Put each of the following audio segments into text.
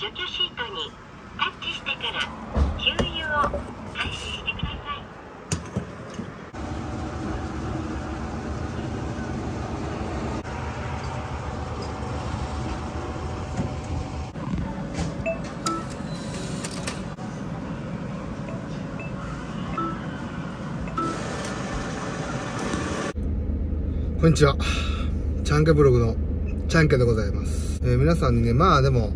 除去シートにタッチしてから給油を開始してくださいこんにちは。チャンケブログのチャンケでございます。えー、皆さんにね、まあでも、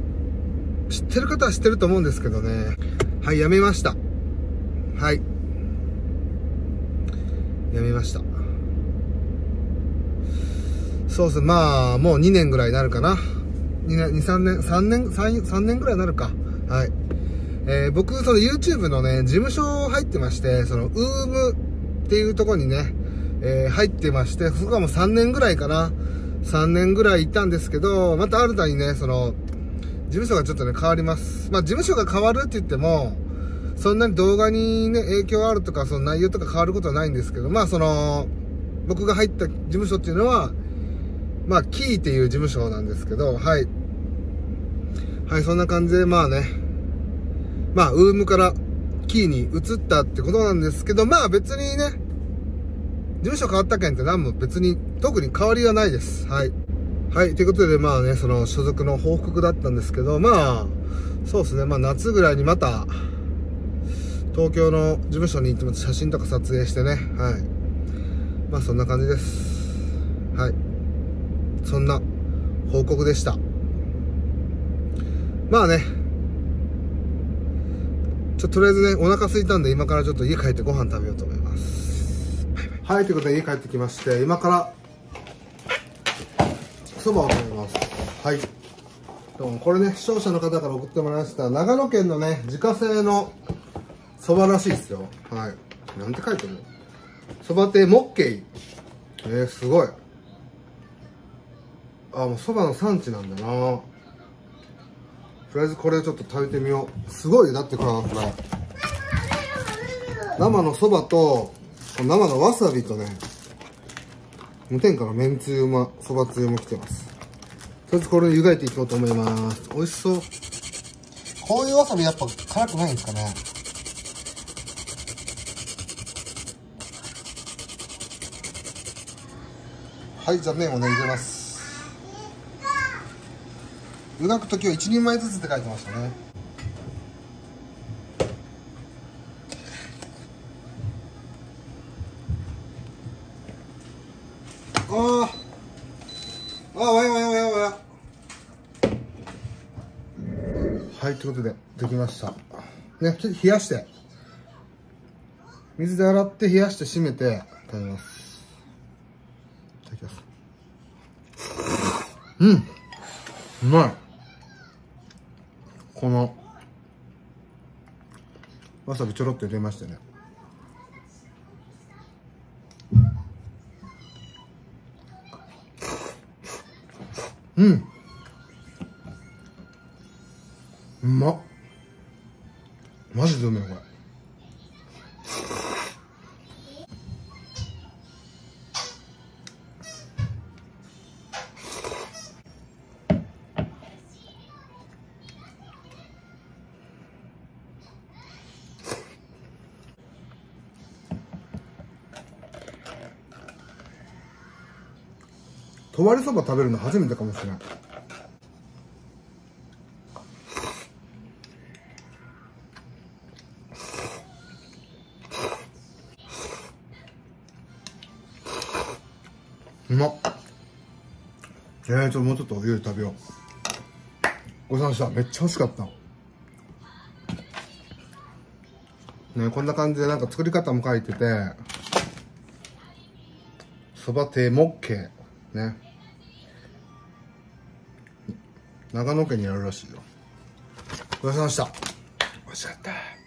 知ってる方は知ってると思うんですけどね。はい、やめました。はい。やめました。そうです、まあ、もう2年ぐらいになるかな。2年、2、3年、3年、3, 3年ぐらいになるか。はい。えー僕、その YouTube のね、事務所入ってまして、その、ウームっていうとこにね、えー入ってまして、そこはもう3年ぐらいかな。3年ぐらいいたんですけど、また新たにね、その、務所がちょっとね、変わります。まあ、事務所が変わるって言っても、そんなに動画にね、影響あるとか、その内容とか変わることはないんですけど、まあ、その、僕が入った事務所っていうのは、まあ、キーっていう事務所なんですけど、はい。はい、そんな感じで、まあね、まあ、ウームからキーに移ったってことなんですけど、まあ別にね、事務所変わった件って何も別に特に変わりはないです。はい。はい、ということでまあね、その所属の報告だったんですけど、まあ、そうですね、まあ夏ぐらいにまた、東京の事務所に行っても写真とか撮影してね、はい。まあそんな感じです。はい。そんな報告でした。まあね、ちょととりあえずね、お腹空いたんで、今からちょっと家帰ってご飯食べようと思います。はい、ということで家帰ってきまして、今から、そばを食べます。はい。どうも、これね、視聴者の方から送ってもらいました、長野県のね、自家製のそばらしいですよ。はい。なんて書いてるの？そば亭モッケイ。えー、すごい。あ、もうそばの産地なんだなとりあえずこれちょっと食べてみようすごいだってこれこれ生のそばと生のわさびとね無添加のめんつゆまそばつゆも来てます。とりあえずこれ湯がいていこうと思います。美味しそう。こういうわさびやっぱ辛くないんですかね。はいじゃあ麺をね入れます。湯がく時は1人前ずつって書いてましたねああああわやわやわやわやはいということでできました。ねちょっと冷やして。水で洗って冷やして締めて食べます。いただきます。うん。うまい。このわさびちょろっと入れましてね。うん。とわりそば食べるの初めてかもしれないうまっ。えー、ちょっともうちょっとお湯で食べよう。ごちそうさまでした。めっちゃ美味しかった。ねこんな感じでなんか作り方も書いてて。そば亭モッケね。長野県にあるらしいよ。ごちそうさまでした。美味しかった。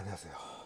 안녕하세요.